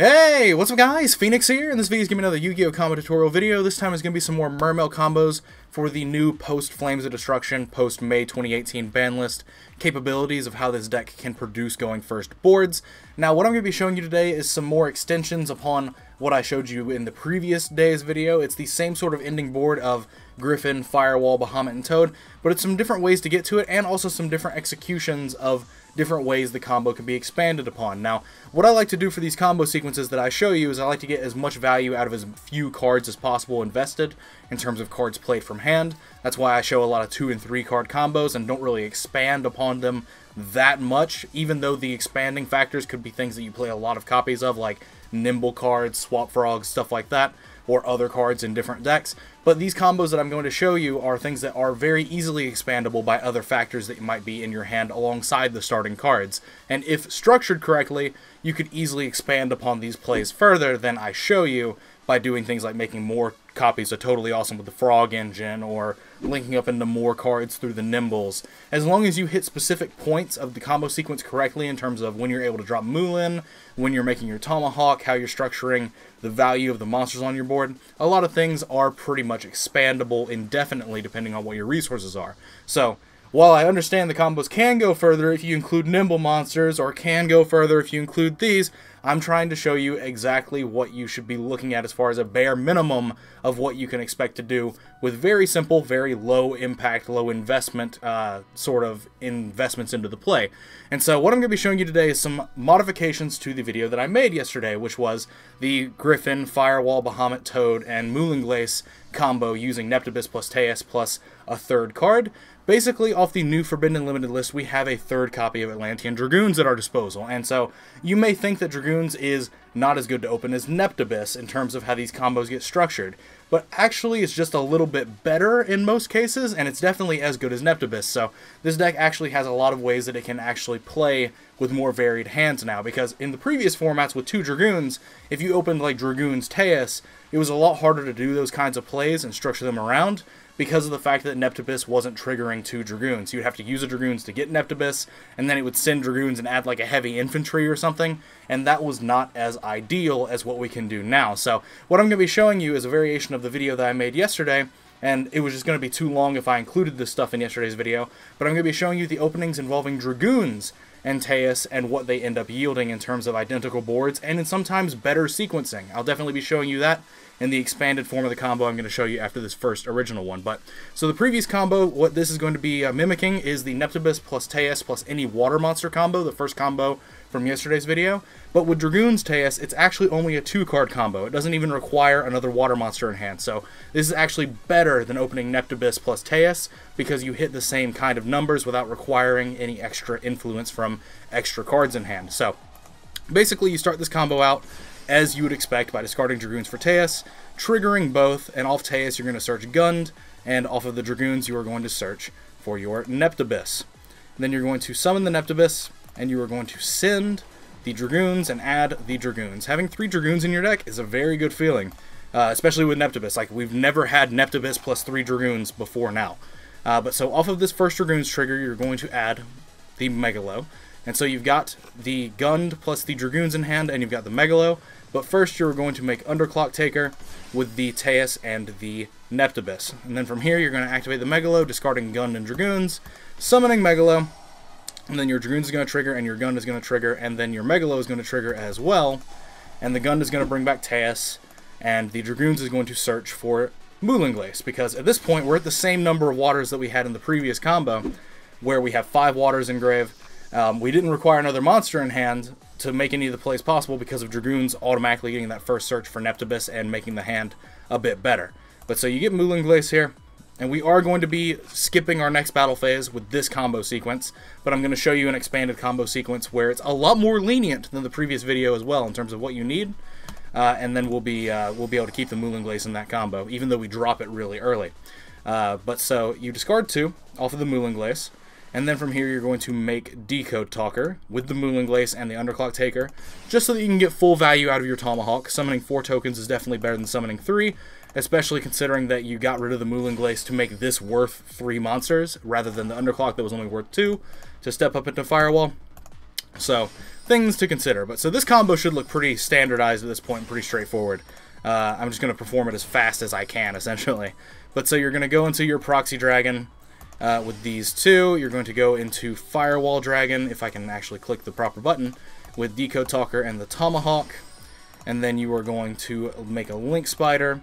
Hey, what's up guys? Phoenix here, and this video is giving another Yu-Gi-Oh! combo tutorial video. This time is going to be some more Mermail combos for the new post-Flames of Destruction, post-May 2018 ban list capabilities of how this deck can produce going first boards. Now, what I'm going to be showing you today is some more extensions upon what I showed you in the previous day's video. It's the same sort of ending board of Gryphon, Firewall, Bahamut, and Toad, but it's some different ways to get to it, and also some different executions of different ways the combo can be expanded upon. Now, what I like to do for these combo sequences that I show you is I like to get as much value out of as few cards as possible invested in terms of cards played from hand. That's why I show a lot of 2 and 3 card combos and don't really expand upon them that much, even though the expanding factors could be things that you play a lot of copies of, like Nimble cards, Swap Frogs, stuff like that or other cards in different decks. But these combos that I'm going to show you are things that are very easily expandable by other factors that might be in your hand alongside the starting cards. And if structured correctly, you could easily expand upon these plays further than I show you by doing things like making more copies of Toadally Awesome with the Frog Engine or linking up into more cards through the Nimbles. As long as you hit specific points of the combo sequence correctly in terms of when you're able to drop Mulin, when you're making your Tomahawk, how you're structuring the value of the monsters on your board, a lot of things are pretty much expandable indefinitely depending on what your resources are. So, while I understand the combos can go further if you include nimble monsters, or can go further if you include these, I'm trying to show you exactly what you should be looking at as far as a bare minimum of what you can expect to do with very simple, very low impact, low investment uh, sort of investments into the play. And so what I'm going to be showing you today is some modifications to the video that I made yesterday, which was the Gryphon, Firewall, Bahamut, Toad, and Moulinglace combo using Neptabyss plus Teus plus a third card. Basically, off the new Forbidden Limited list, we have a third copy of Atlantean Dragoons at our disposal, and so you may think that Dragoons is not as good to open as Neptabyss in terms of how these combos get structured, but actually it's just a little bit better in most cases, and it's definitely as good as Neptabyss, so this deck actually has a lot of ways that it can actually play with more varied hands now, because in the previous formats with two Dragoons, if you opened like Dragoons Teus, it was a lot harder to do those kinds of plays and structure them around, because of the fact that Neptabyss wasn't triggering two Dragoons. You'd have to use a Dragoons to get Neptabyss, and then it would send Dragoons and add like a heavy infantry or something, and that was not as ideal as what we can do now. So what I'm going to be showing you is a variation of the video that I made yesterday, and it was just going to be too long if I included this stuff in yesterday's video, but I'm going to be showing you the openings involving Dragoons and Teus and what they end up yielding in terms of identical boards and in sometimes better sequencing. I'll definitely be showing you that in the expanded form of the combo I'm going to show you after this first original one. But So the previous combo, what this is going to be uh, mimicking is the Neptabyss plus Teus plus any water monster combo, the first combo from yesterday's video. But with Dragoon's Teus, it's actually only a two-card combo. It doesn't even require another water monster in hand. So this is actually better than opening Neptabyss plus Teus because you hit the same kind of numbers without requiring any extra influence from extra cards in hand. So basically you start this combo out as you would expect by discarding Dragoons for Teus, triggering both, and off Teus you're going to search Gund, and off of the Dragoons you are going to search for your Neptabyss. Then you're going to summon the Neptabyss, and you are going to send the Dragoons and add the Dragoons. Having three Dragoons in your deck is a very good feeling, uh, especially with Neptabyss. Like, we've never had Neptabyss plus three Dragoons before now. Uh, but so off of this first Dragoons trigger, you're going to add the Megalo. And so you've got the Gund plus the Dragoons in hand, and you've got the Megalo. But first you're going to make Underclock Taker with the Teus and the Neptabyss. And then from here you're going to activate the Megalo, discarding Gund and Dragoons, summoning Megalo, and then your Dragoons is going to trigger, and your Gund is going to trigger, and then your Megalo is going to trigger as well. And the Gund is going to bring back Teus, and the Dragoons is going to search for Moulinglace, because at this point we're at the same number of waters that we had in the previous combo, where we have five waters in grave. Um, we didn't require another monster in hand, to make any of the plays possible because of Dragoons automatically getting that first search for Neptabyss and making the hand a bit better. But so you get Moulinglace here, and we are going to be skipping our next battle phase with this combo sequence, but I'm going to show you an expanded combo sequence where it's a lot more lenient than the previous video as well in terms of what you need. Uh, and then we'll be uh, we'll be able to keep the Moulinglace in that combo, even though we drop it really early. Uh, but so you discard two off of the Moulinglace, and then from here, you're going to make Decode Talker with the Moulinglace and the Underclock Taker, just so that you can get full value out of your Tomahawk. Summoning four tokens is definitely better than summoning three, especially considering that you got rid of the Moulinglace to make this worth three monsters, rather than the Underclock that was only worth two, to step up into Firewall. So, things to consider. But so this combo should look pretty standardized at this point, pretty straightforward. Uh, I'm just going to perform it as fast as I can, essentially. But so you're going to go into your Proxy Dragon uh, with these two. You're going to go into Firewall Dragon, if I can actually click the proper button, with Deco Talker and the Tomahawk. And then you are going to make a Link Spider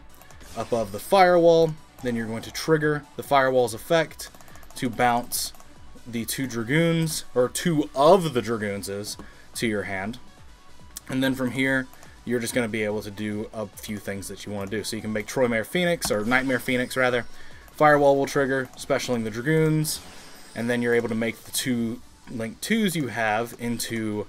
above the Firewall. Then you're going to trigger the Firewall's effect to bounce the two Dragoons, or two of the Dragoons is, to your hand. And then from here, you're just going to be able to do a few things that you want to do. So you can make Troymare Phoenix, or Knightmare Phoenix rather. Firewall will trigger, specialing the Dragoons, and then you're able to make the two Link 2s you have into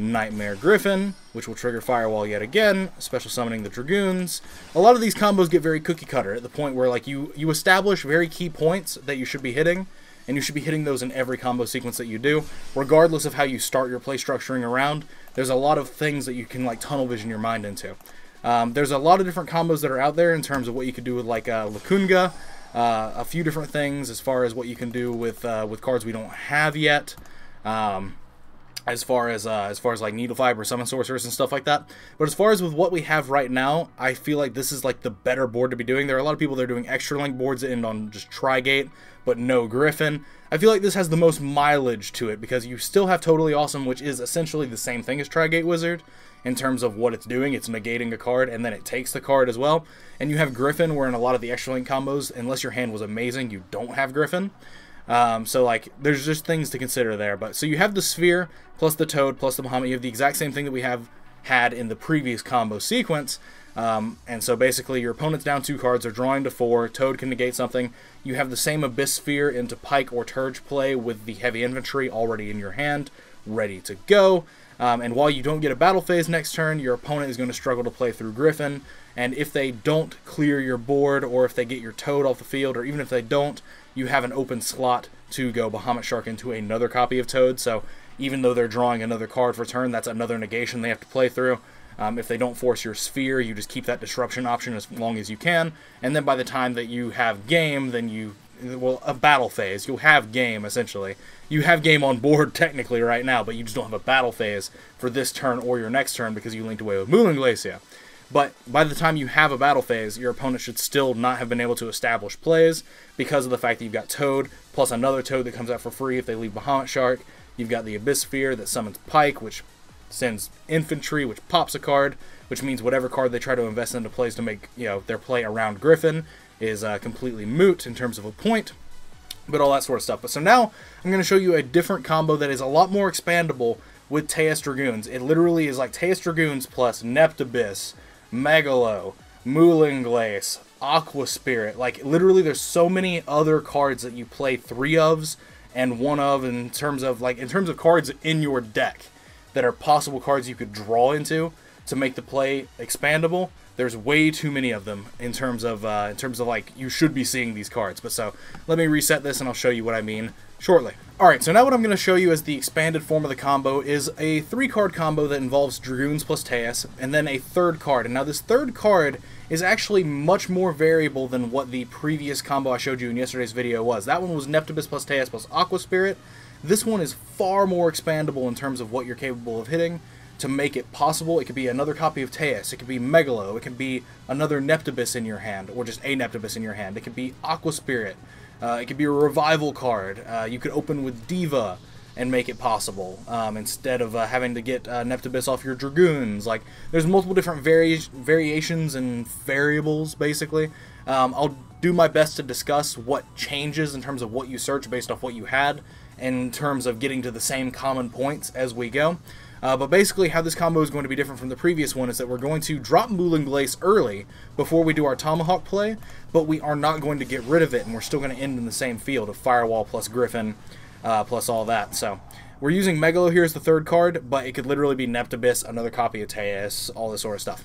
Knightmare Gryphon, which will trigger Firewall yet again, special summoning the Dragoons. A lot of these combos get very cookie cutter at the point where like you, you establish very key points that you should be hitting, and you should be hitting those in every combo sequence that you do, regardless of how you start your play structuring around. There's a lot of things that you can like tunnel vision your mind into. Um, there's a lot of different combos that are out there in terms of what you could do with like uh, Lacunga, uh, a few different things as far as what you can do with uh, with cards we don't have yet. Um, as far as uh, as far as like needle fiber summon sorceress and stuff like that. But as far as with what we have right now i feel like this is like the better board to be doing. There are a lot of people that are doing extra link boards end on just trigate but no gryphon. I feel like this has the most mileage to it because you still have toadally awesome which is essentially the same thing as trigate wizard in terms of what it's doing. It's negating a card and then it takes the card as well. And you have gryphon where in a lot of the extra link combos unless your hand was amazing you don't have gryphon um, so like, there's just things to consider there. But so you have the sphere plus the toad plus the Bahamut. You have the exact same thing that we have had in the previous combo sequence. Um, and so basically, your opponent's down two cards, they're drawing to four. Toad can negate something. You have the same Abyss Sphere into Pike or Turge play with the heavy infantry already in your hand, ready to go. Um, and while you don't get a battle phase next turn, your opponent is going to struggle to play through Gryphon. And if they don't clear your board, or if they get your Toad off the field, or even if they don't, you have an open slot to go Bahamut Shark into another copy of Toad. So even though they're drawing another card for turn, that's another negation they have to play through. Um, if they don't force your sphere, you just keep that disruption option as long as you can. And then by the time that you have game, then you, well, a battle phase, you'll have game essentially. You have game on board technically right now, but you just don't have a battle phase for this turn or your next turn because you linked away with Moulin Glacia. But by the time you have a battle phase, your opponent should still not have been able to establish plays because of the fact that you've got Toad, plus another Toad that comes out for free if they leave Bahamut Shark. You've got the Abyss Sphere that summons Pike, which sends infantry, which pops a card, which means whatever card they try to invest into plays to make you know their play around Gryphon is uh, completely moot in terms of a point, but all that sort of stuff. But so now I'm going to show you a different combo that is a lot more expandable with Teus Dragoons. It literally is like Teus Dragoons plus Neptabyss Megalo, Moulinglace, Aqua Spirit. Like, literally, there's so many other cards that you play three ofs and one of in terms of, like, in terms of cards in your deck that are possible cards you could draw into to make the play expandable. There's way too many of them in terms of, uh, in terms of, like, you should be seeing these cards. But so, let me reset this and I'll show you what I mean shortly. Alright, so now what I'm going to show you as the expanded form of the combo is a three-card combo that involves Dragoons plus Teus, and then a third card. And now this third card is actually much more variable than what the previous combo I showed you in yesterday's video was. That one was Neptabyss plus Teus plus Aqua Spirit. This one is far more expandable in terms of what you're capable of hitting to make it possible. It could be another copy of Teus, it could be Megalo, it could be another Neptabyss in your hand, or just a Neptabyss in your hand. It could be Aqua Spirit. Uh, it could be a revival card. Uh, you could open with Diva and make it possible um, instead of uh, having to get uh, Neptabyss off your Dragoons. Like, there's multiple different vari variations and variables, basically. Um, I'll do my best to discuss what changes in terms of what you search based off what you had, in terms of getting to the same common points as we go. Uh, but basically, how this combo is going to be different from the previous one is that we're going to drop Moulinglace early before we do our Tomahawk play, but we are not going to get rid of it, and we're still going to end in the same field of Firewall plus Gryphon uh, plus all that. So we're using Megalo here as the third card, but it could literally be Neptabyss, another copy of Teus, all this sort of stuff.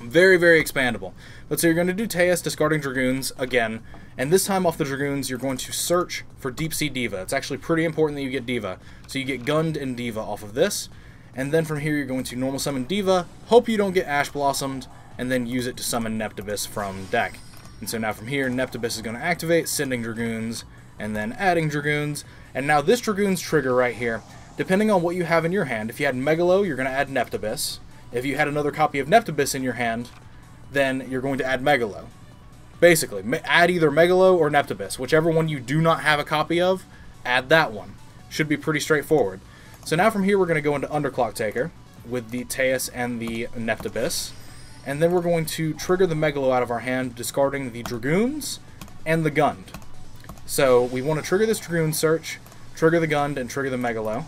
Very, very expandable. But so you're going to do Teus, discarding Dragoons again, and this time off the Dragoons, you're going to search for Deep Sea Diva. It's actually pretty important that you get Diva. So you get Gund and Diva off of this. And then from here, you're going to normal summon Diva, hope you don't get Ash Blossomed, and then use it to summon Neptabyss from deck. And so now from here, Neptabyss is going to activate, sending Dragoons, and then adding Dragoons. And now this Dragoon's trigger right here depending on what you have in your hand, if you had Megalo, you're going to add Neptabyss. If you had another copy of Neptabyss in your hand, then you're going to add Megalo. Basically, add either Megalo or Neptabyss. Whichever one you do not have a copy of, add that one. Should be pretty straightforward. So now from here we're going to go into Underclock Taker with the Teus and the Neptabyss. And then we're going to trigger the Megalo out of our hand, discarding the Dragoons and the Gund. So we want to trigger this Dragoon search, trigger the Gund, and trigger the Megalo.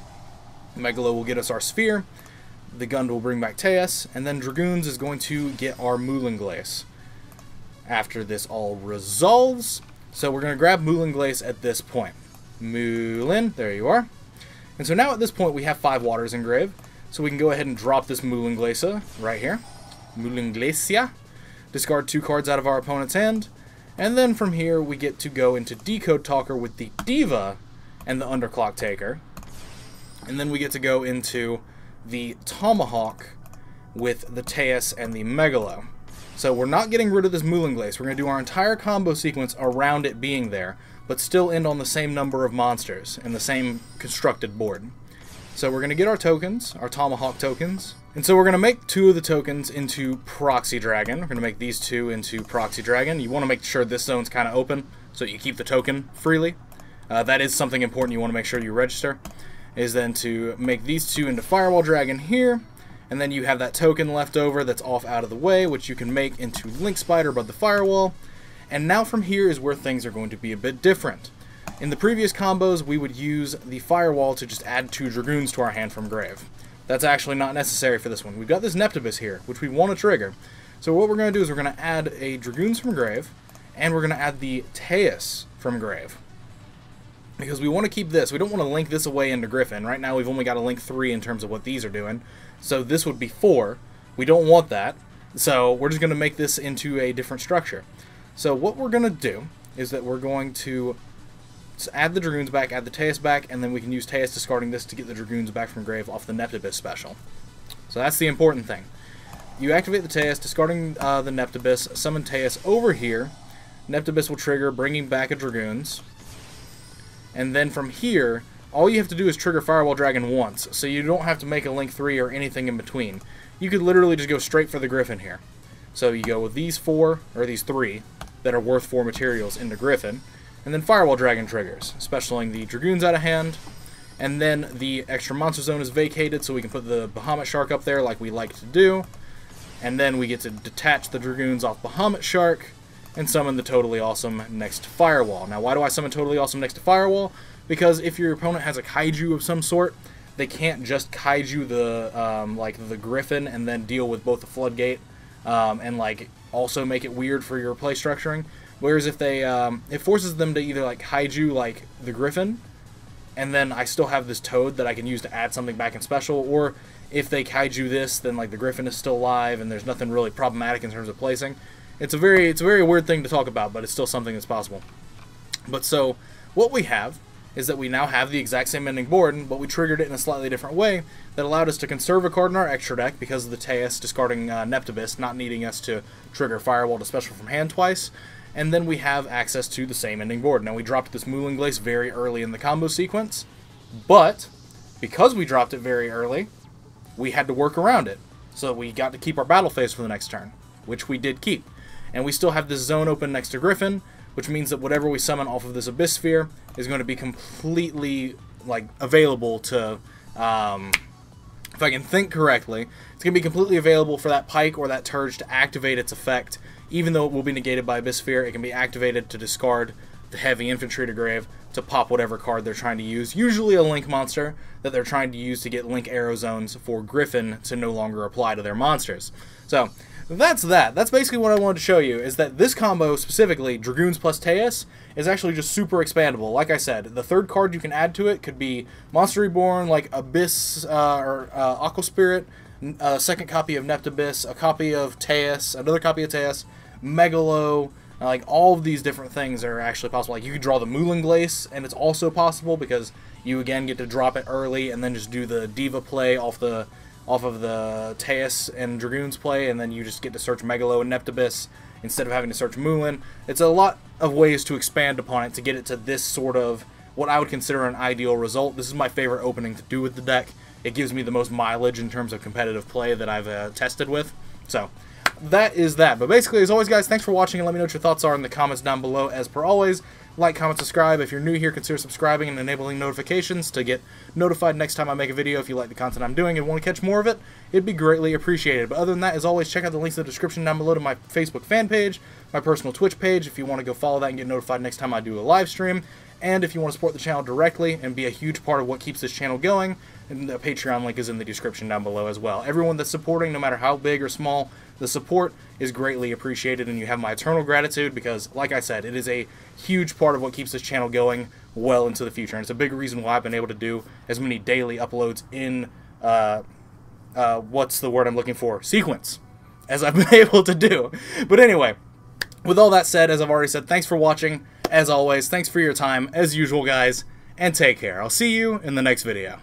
The Megalo will get us our Sphere, the Gund will bring back Teus, and then Dragoons is going to get our Moulinglace after this all resolves. So we're going to grab Moulinglace at this point. Moulin, there you are. And so now at this point we have five waters engraved. So we can go ahead and drop this Moulinglace right here. Moulinglacia. Discard two cards out of our opponent's hand. And then from here we get to go into Decode Talker with the Diva and the Underclock Taker. And then we get to go into the Tomahawk with the Teus and the Megalo. So we're not getting rid of this Moulinglace. We're going to do our entire combo sequence around it being there, but still end on the same number of monsters and the same constructed board. So we're going to get our tokens, our Tomahawk tokens, and so we're going to make two of the tokens into Proxy Dragon. We're going to make these two into Proxy Dragon. You want to make sure this zone's kind of open so you keep the token freely. Uh, that is something important you want to make sure you register is then to make these two into Firewall Dragon here, and then you have that token left over that's off out of the way, which you can make into Link Spider above the Firewall. And now from here is where things are going to be a bit different. In the previous combos, we would use the Firewall to just add two Dragoons to our hand from Grave. That's actually not necessary for this one. We've got this Neptabyss here, which we want to trigger. So what we're going to do is we're going to add a Dragoons from Grave, and we're going to add the Teus from Grave because we want to keep this. We don't want to link this away into Gryphon. Right now we've only got a link 3 in terms of what these are doing. So this would be 4. We don't want that. So we're just going to make this into a different structure. So what we're going to do is that we're going to add the Dragoons back, add the Teus back, and then we can use Teus discarding this to get the Dragoons back from grave off the Neptabyss special. So that's the important thing. You activate the Teus, discarding uh, the Neptabyss, summon Teus over here. Neptabyss will trigger, bringing back a Dragoons. And then from here, all you have to do is trigger Firewall Dragon once, so you don't have to make a Link 3 or anything in between. You could literally just go straight for the Gryphon here. So you go with these four, or these three, that are worth four materials into Gryphon, and then Firewall Dragon triggers, specialing the Dragoons out of hand, and then the extra monster zone is vacated so we can put the Bahamut Shark up there like we like to do, and then we get to detach the Dragoons off Bahamut Shark, and summon the Toadally Awesome next to Firewall. Now, why do I summon Toadally Awesome next to Firewall? Because if your opponent has a Kaiju of some sort, they can't just Kaiju the, um, like, the Gryphon and then deal with both the Floodgate um, and, like, also make it weird for your play structuring. Whereas if they, um, it forces them to either, like, Kaiju, like, the Gryphon, and then I still have this Toad that I can use to add something back in special, or if they Kaiju this, then, like, the Gryphon is still alive and there's nothing really problematic in terms of placing. It's a very it's a very weird thing to talk about, but it's still something that's possible. But so what we have is that we now have the exact same ending board, but we triggered it in a slightly different way that allowed us to conserve a card in our extra deck because of the Teus discarding uh, Neptabyss, not needing us to trigger Firewall to special from hand twice. And then we have access to the same ending board. Now we dropped this Moulinglace very early in the combo sequence, but because we dropped it very early, we had to work around it. So we got to keep our battle phase for the next turn, which we did keep. And we still have this zone open next to Gryphon, which means that whatever we summon off of this Abyss Sphere is going to be completely like available to, um, if I can think correctly, it's going to be completely available for that Pike or that Turge to activate its effect. Even though it will be negated by Abyss Sphere, it can be activated to discard the Heavy Infantry to Grave to pop whatever card they're trying to use. Usually a Link monster that they're trying to use to get Link Arrow Zones for Gryphon to no longer apply to their monsters. So that's that. That's basically what I wanted to show you, is that this combo, specifically, Dragoons plus Teus, is actually just super expandable. Like I said, the third card you can add to it could be Monster Reborn, like Abyss, uh, or uh, Aqua Spirit, a second copy of Neptabyss, a copy of Teus, another copy of Teus, Megalo, like all of these different things are actually possible. Like you could draw the Moulinglace, and it's also possible because you again get to drop it early and then just do the Diva play off the off of the Teus and Dragoons play, and then you just get to search Megalo and Neptabyss instead of having to search Moulin. It's a lot of ways to expand upon it to get it to this sort of what I would consider an ideal result. This is my favorite opening to do with the deck. It gives me the most mileage in terms of competitive play that I've uh, tested with. So that is that. But basically, as always, guys, thanks for watching and let me know what your thoughts are in the comments down below. As per always, like, comment, subscribe. If you're new here, consider subscribing and enabling notifications to get notified next time I make a video. If you like the content I'm doing and want to catch more of it, it'd be greatly appreciated. But other than that, as always, check out the links in the description down below to my Facebook fan page, my personal Twitch page, if you want to go follow that and get notified next time I do a live stream. And if you want to support the channel directly and be a huge part of what keeps this channel going, and the Patreon link is in the description down below as well. Everyone that's supporting, no matter how big or small, the support is greatly appreciated, and you have my eternal gratitude because, like I said, it is a huge part of what keeps this channel going well into the future. And it's a big reason why I've been able to do as many daily uploads in, uh, uh, what's the word I'm looking for? Sequence, as I've been able to do. But anyway, with all that said, as I've already said, thanks for watching. As always, thanks for your time, as usual, guys, and take care. I'll see you in the next video.